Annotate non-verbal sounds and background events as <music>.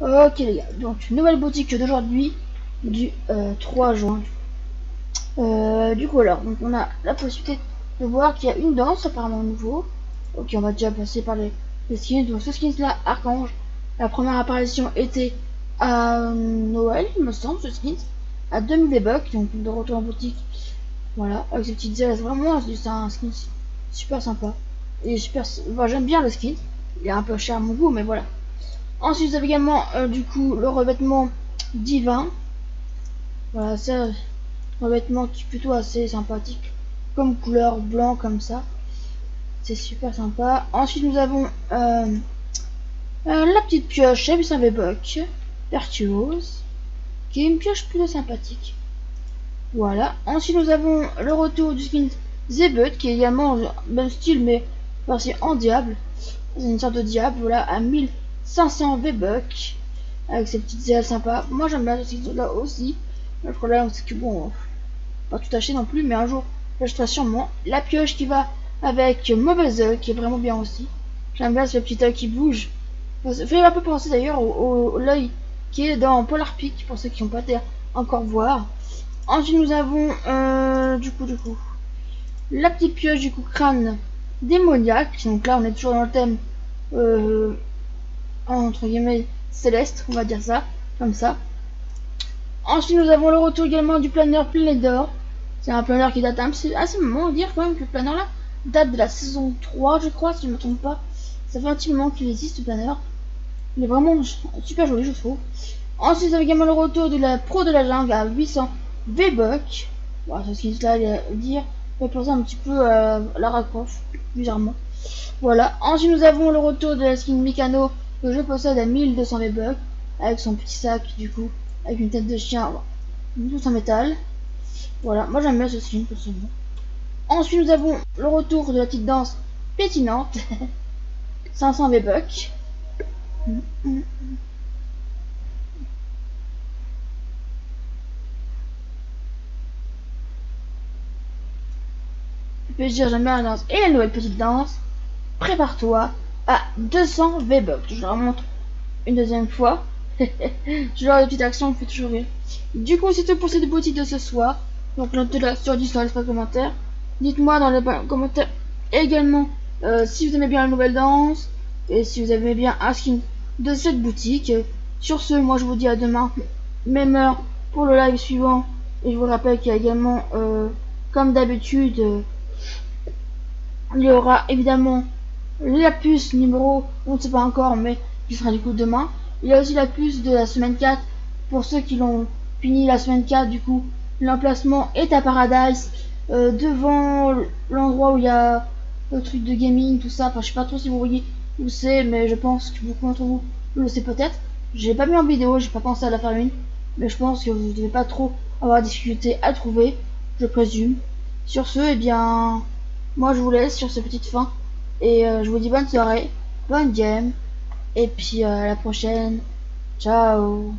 Ok les gars, donc nouvelle boutique d'aujourd'hui du 3 euh, juin. Euh, du coup alors, donc on a la possibilité de voir qu'il y a une danse apparemment nouveau. Ok, on va déjà passer par les, skins. Donc ce skins là, Archange, la première apparition était à Noël, il me semble, ce skins, à 2000 bucks, donc de retour en boutique. Voilà, avec ces petites ailes, vraiment, c'est un skin super sympa. Et super, j'aime bien le skin. Il est un peu cher à mon goût, mais voilà. Ensuite, vous avez également euh, du coup le revêtement divin. Voilà, c'est un revêtement qui est plutôt assez sympathique. Comme couleur blanc comme ça. C'est super sympa. Ensuite, nous avons euh, euh, la petite pioche un V-Buck Virtuose. Qui est une pioche plutôt sympathique. Voilà. Ensuite, nous avons le retour du skin Zebut, qui est également même style, mais c'est en diable. C'est une sorte de diable, voilà, à 1000 500 V-Bucks avec ces petites ailes sympas. Moi j'aime bien ces là aussi. Le problème c'est que bon, pas tout acheter non plus, mais un jour j'achèterai sûrement. La pioche qui va avec mauvaise œil qui est vraiment bien aussi. J'aime bien ce petit œil qui bouge. Ça fait un peu penser d'ailleurs au, l'œil qui est dans Polar Peak pour ceux qui n'ont pas encore voir. Ensuite nous avons euh, du coup du coup la petite pioche du coup crâne démoniaque. Donc là on est toujours dans le thème euh, entre guillemets céleste, on va dire ça, comme ça. Ensuite, nous avons le retour également du planeur d'or C'est un planeur qui date un assez moment, on dire quand même que le planeur là date de la saison 3, je crois, si je ne me trompe pas. Ça fait un petit moment qu'il existe ce planeur. Il est vraiment super joli, je trouve. Ensuite, nous avons également le retour de la Pro de la Jungle à 800 V-Bucks. Voilà, ce qui là, dire, fait penser un petit peu à Lara Croft, bizarrement. Voilà. Ensuite, nous avons le retour de la skin Mikano que je possède à 1200 V-Bucks avec son petit sac du coup avec une tête de chien tout en métal. Voilà moi j'aime bien ce skin personnellement. Ensuite nous avons le retour de la petite danse pétinante 500 <laughs> V-Bucks. Dire j'aime bien la danse. Et la nouvelle petite danse. Prépare-toi à 200 V-Bucks. Je la remonte une deuxième fois. Genre de petites actions me fait toujours rire. Du coup, c'est tout pour cette boutique de ce soir. Donc, notez-la sur 10 dans les commentaires. Dites-moi dans les commentaires également euh, si vous aimez bien la nouvelle danse et si vous aimez bien un skin de cette boutique. Sur ce, moi je vous dis à demain, même heure pour le live suivant. Et je vous rappelle qu'il y a également, euh, comme d'habitude, euh, il y aura évidemment la puce numéro, on ne sait pas encore, mais qui sera du coup demain. Il y a aussi la puce de la semaine 4 pour ceux qui l'ont fini la semaine 4. Du coup, l'emplacement est à Paradise, euh, devant l'endroit où il y a le truc de gaming, tout ça. Enfin, je sais pas trop si vous voyez où c'est, mais je pense que beaucoup d'entre vous le savez peut-être. J'ai pas mis en vidéo, j'ai pas pensé à la faire une, mais je pense que vous devez pas trop avoir des difficultés à trouver, je présume. Sur ce, eh bien, moi je vous laisse sur cette petite fin. Et euh, je vous dis bonne soirée, bonne game. Et puis euh, à la prochaine. Ciao